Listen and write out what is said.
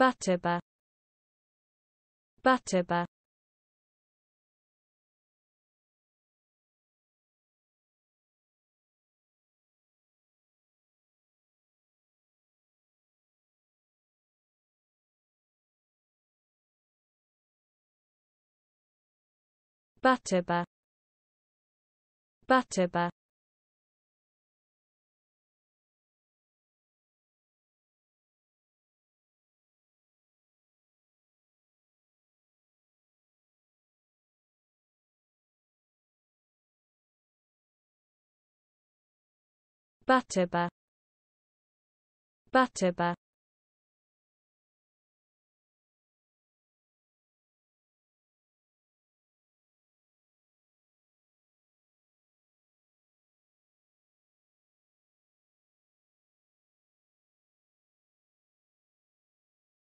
Butterbur Butterbur Butterbur Butterbur Butterbur